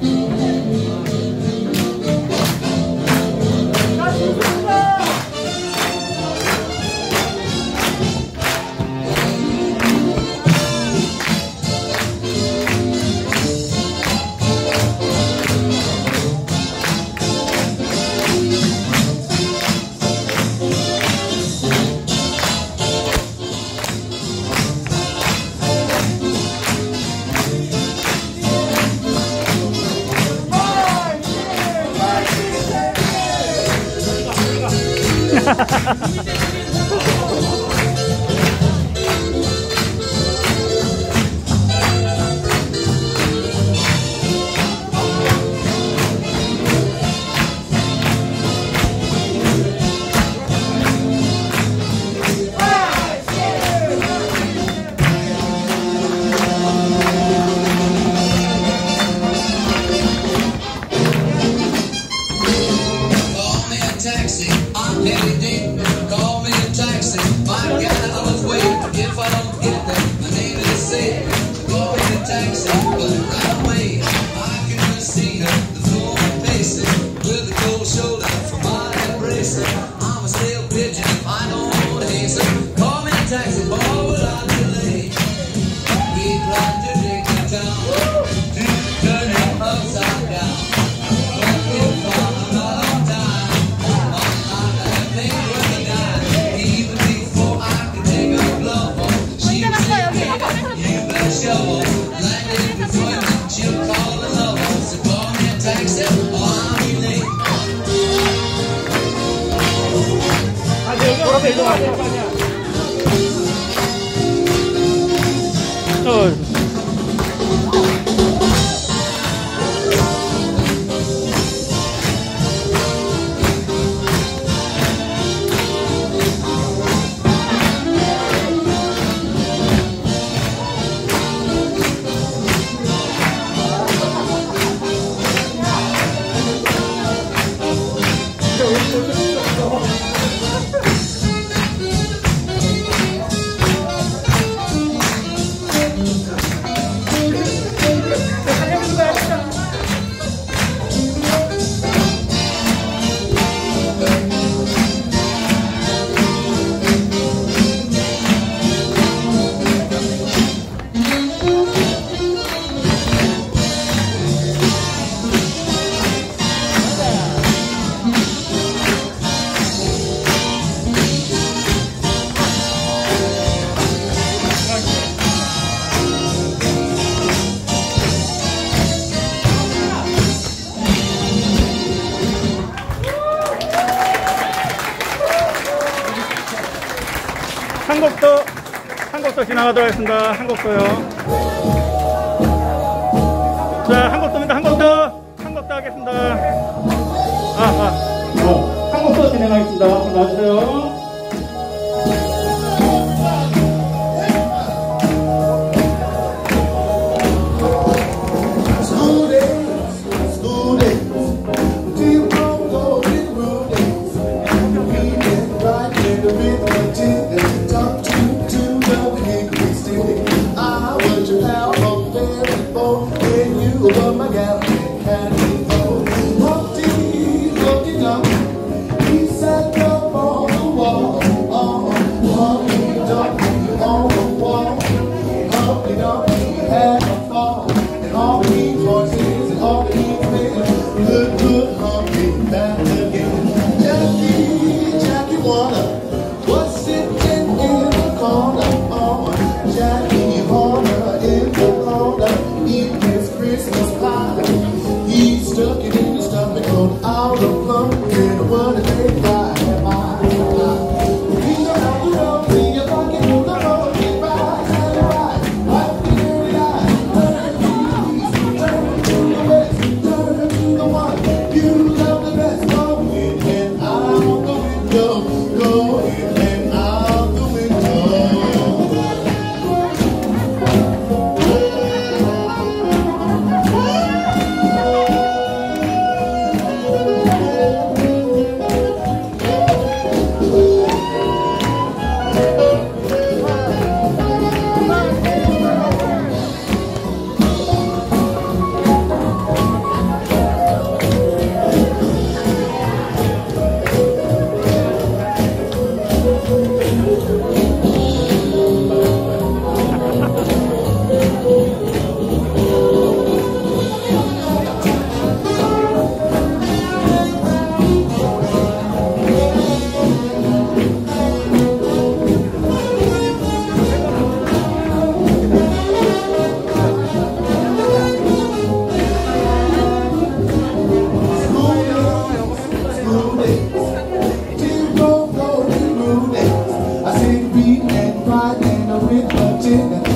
Mm-hmm. pigeon, I don't hasten. Thank you. 한곡 더, 한 곡 더 지나가도록 하겠습니다. 한 곡 더요. 자, 한 곡 더입니다. 한 곡 더, 한 곡 더 하겠습니다. 아, 아. 한 곡 더 진행하겠습니다. 한번 놔주세요. overflow. it, but it